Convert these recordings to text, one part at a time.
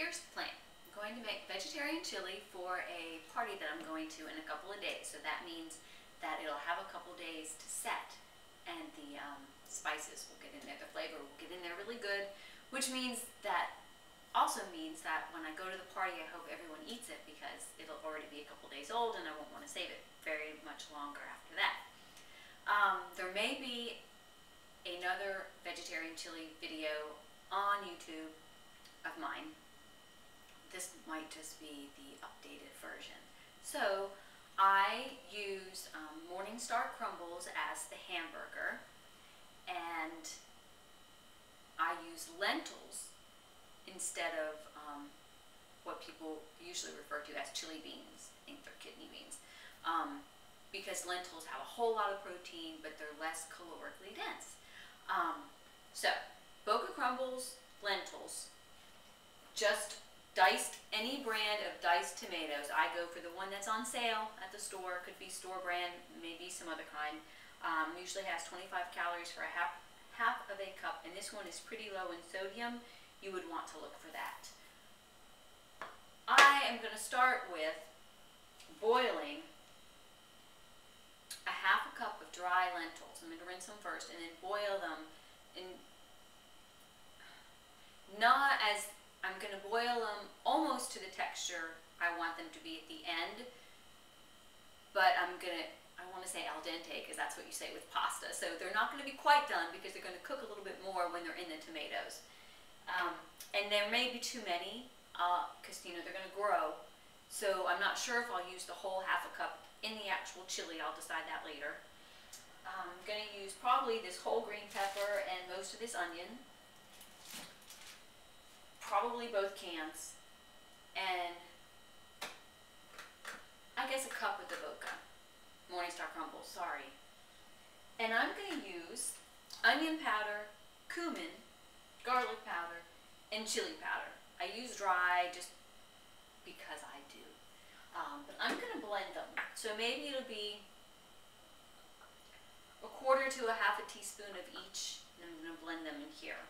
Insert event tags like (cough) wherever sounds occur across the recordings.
here's the plan. I'm going to make vegetarian chili for a party that I'm going to in a couple of days. So that means that it'll have a couple days to set and the um, spices will get in there, the flavor will get in there really good, which means that also means that when I go to the party, I hope everyone eats it because it'll already be a couple days old and I won't want to save it very much longer after that. Um, there may be another vegetarian chili video on YouTube of mine. This might just be the updated version. So I use um, Morningstar crumbles as the hamburger and I use lentils instead of um, what people usually refer to as chili beans. I think they're kidney beans. Um, because lentils have a whole lot of protein, but they're less calorically dense. Um, so, Boca crumbles, lentils, just diced, any brand of diced tomatoes. I go for the one that's on sale at the store. Could be store brand, maybe some other kind. Um, usually has 25 calories for a half, half of a cup, and this one is pretty low in sodium you would want to look for that. I am going to start with boiling a half a cup of dry lentils. I'm going to rinse them first and then boil them in not as I'm going to boil them almost to the texture I want them to be at the end but I'm going to I want to say al dente because that's what you say with pasta so they're not going to be quite done because they're going to cook a little bit more when they're in the tomatoes um, and there may be too many because uh, you know they're going to grow. So I'm not sure if I'll use the whole half a cup in the actual chili. I'll decide that later. I'm going to use probably this whole green pepper and most of this onion. Probably both cans. And I guess a cup of the Boca. Morningstar crumbles, sorry. And I'm going to use onion powder, cumin, garlic powder, and chili powder. I use dry just because I do. Um, but I'm going to blend them. So maybe it'll be a quarter to a half a teaspoon of each. And I'm going to blend them in here.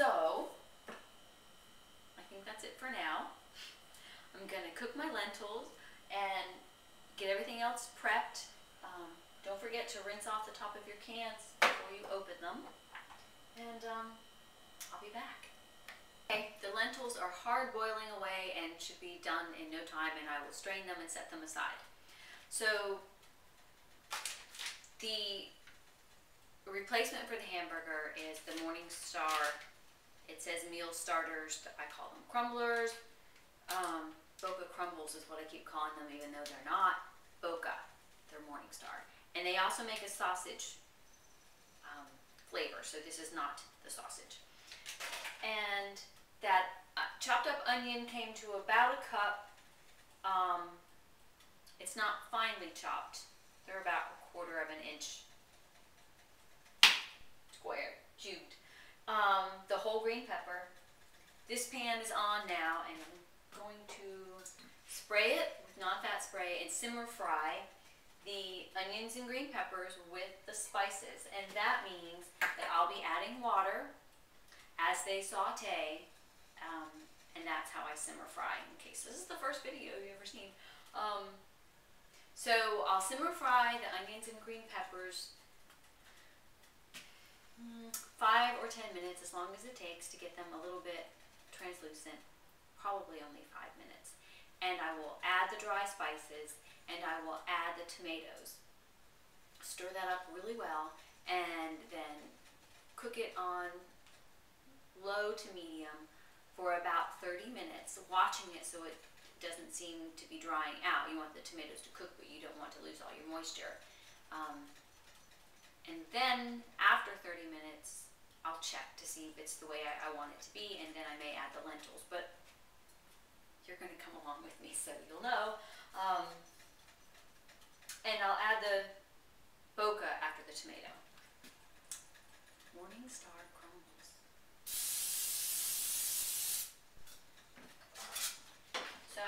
So, I think that's it for now. I'm going to cook my lentils and get everything else prepped. Um, don't forget to rinse off the top of your cans before you open them and um, I'll be back. Okay, the lentils are hard boiling away and should be done in no time and I will strain them and set them aside. So the replacement for the hamburger is the Morningstar. It says meal starters, I call them crumblers. Um, Boca crumbles is what I keep calling them even though they're not Boca, they're Morningstar. And they also make a sausage flavor. So this is not the sausage. And that uh, chopped up onion came to about a cup. Um, it's not finely chopped. They're about a quarter of an inch square, cubed. Um, the whole green pepper. This pan is on now and I'm going to spray it with non-fat spray and simmer fry the onions and green peppers with the spices. And that means that I'll be adding water as they saute. Um, and that's how I simmer fry in case this is the first video you've ever seen. Um, so I'll simmer fry the onions and green peppers five or ten minutes as long as it takes to get them a little bit translucent probably only five minutes and I will add the dry spices and I will add the tomatoes. Stir that up really well and then cook it on low to medium for about 30 minutes, watching it so it doesn't seem to be drying out. You want the tomatoes to cook, but you don't want to lose all your moisture. Um, and then after 30 minutes, I'll check to see if it's the way I, I want it to be, and then I may add the lentils. But you're going to come along with me so you'll know. Um, and I'll add the Boca after the tomato. Morningstar crumbles. So,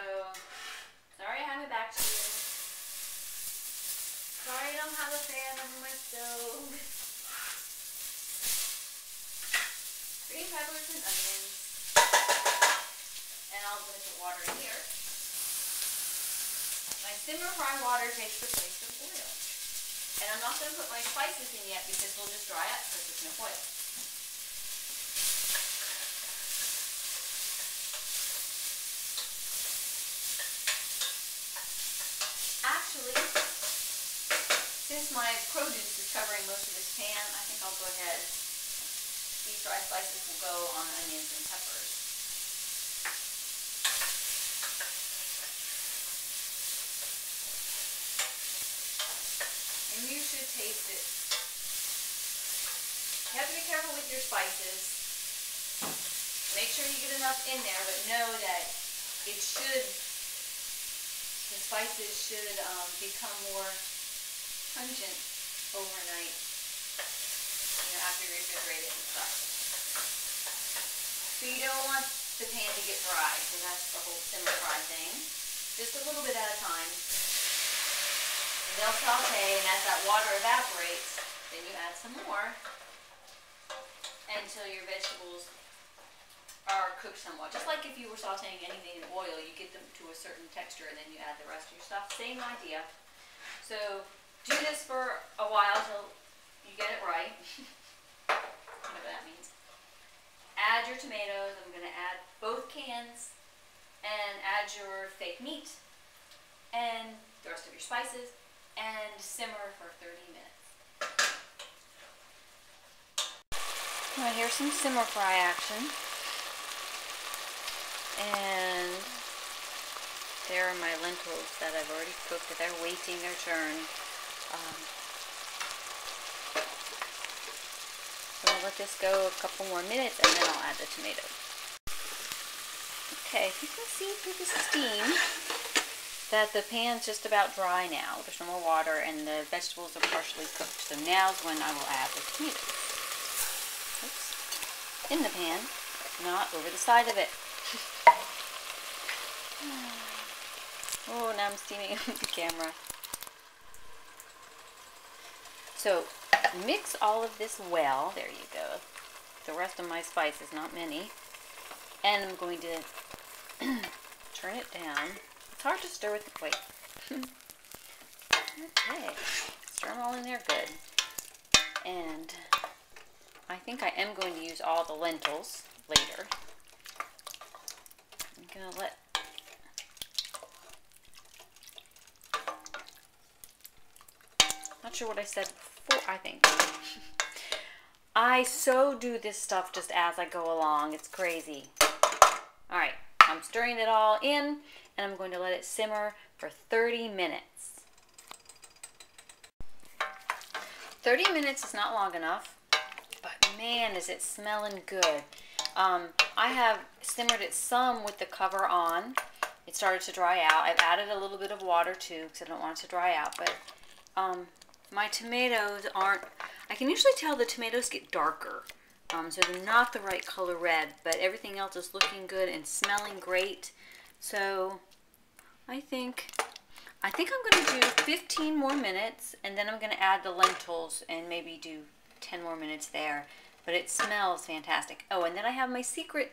sorry I haven't back to you. Sorry I don't have a fan over my stove. Green peppers and onions. And I'll put the water in here. My simmer fry water takes the place of oil. And I'm not going to put my spices in yet because they'll just dry up because there's no oil. My produce is covering most of this pan, I think I'll go ahead. These dry slices will go on onions and peppers. And you should taste it. You have to be careful with your spices. Make sure you get enough in there, but know that it should, the spices should um, become more pungent overnight, you know, after you refrigerate it and stuff. So you don't want the pan to get dry, so that's the whole simmer fry thing. Just a little bit at a time. And they'll saute, and as that water evaporates, then you add some more until your vegetables are cooked somewhat. Just like if you were sauteing anything in oil, you get them to a certain texture and then you add the rest of your stuff. Same idea. So do this for a while till you get it right. (laughs) Whatever that means. Add your tomatoes. I'm going to add both cans and add your fake meat and the rest of your spices and simmer for 30 minutes. Right, here's some simmer fry action. And there are my lentils that I've already cooked. They're waiting their turn. Um, so I'll let this go a couple more minutes and then I'll add the tomatoes. Okay, you can see through the steam that the pan's just about dry now. There's no more water and the vegetables are partially cooked. So now's when I will add the tomatoes. Oops. In the pan, not over the side of it. (sighs) Oh, now I'm steaming (laughs) the camera. So, mix all of this well. There you go. The rest of my spices, not many. And I'm going to (clears throat) turn it down. It's hard to stir with the plate. (laughs) okay. Stir them all in there good. And I think I am going to use all the lentils later. I'm going to let Not sure what I said before, I think. I so do this stuff just as I go along. It's crazy. Alright, I'm stirring it all in, and I'm going to let it simmer for 30 minutes. 30 minutes is not long enough, but man, is it smelling good. Um, I have simmered it some with the cover on. It started to dry out. I've added a little bit of water too because I don't want it to dry out, but um, my tomatoes aren't, I can usually tell the tomatoes get darker. Um, so they're not the right color red, but everything else is looking good and smelling great. So I think, I think I'm going to do 15 more minutes and then I'm going to add the lentils and maybe do 10 more minutes there. But it smells fantastic. Oh, and then I have my secret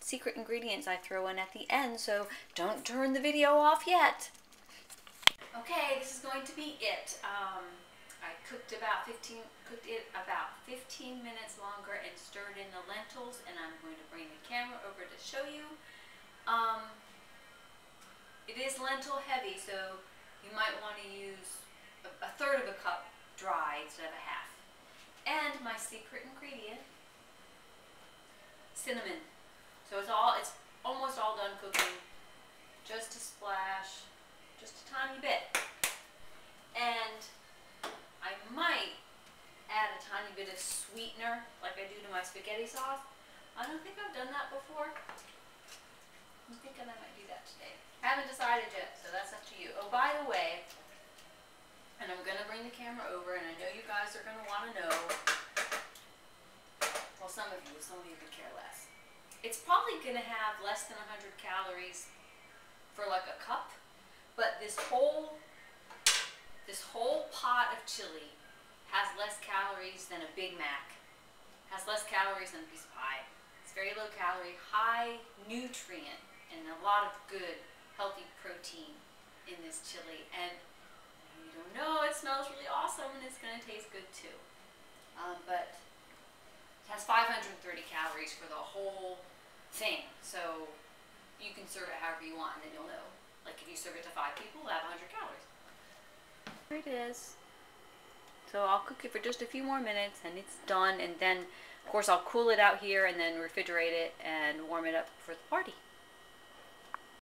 secret ingredients I throw in at the end, so don't turn the video off yet. Okay, this is going to be it. Um, I cooked about 15, cooked it about 15 minutes longer and stirred in the lentils and I'm going to bring the camera over to show you. Um, it is lentil heavy, so you might want to use a, a third of a cup dry instead of a half. And my secret ingredient, cinnamon. So it's all, it's almost all done cooking. Just a splash, just a tiny bit. And I might add a tiny bit of sweetener like I do to my spaghetti sauce. I don't think I've done that before. I'm thinking I might do that today. I haven't decided yet, so that's up to you. Oh, by the way, and I'm going to bring the camera over, and I know you guys are going to want to know. Well, some of you, some of you could care less. It's probably going to have less than 100 calories for like a cup, but this whole this whole pot of chili has less calories than a Big Mac, has less calories than a piece of pie. It's very low calorie, high nutrient, and a lot of good, healthy protein in this chili. And you don't know, it smells really awesome and it's gonna taste good too. Um, but it has 530 calories for the whole thing. So you can serve it however you want and then you'll know. Like if you serve it to five people, it'll have 100 calories. Here it is. So I'll cook it for just a few more minutes and it's done and then of course I'll cool it out here and then refrigerate it and warm it up for the party.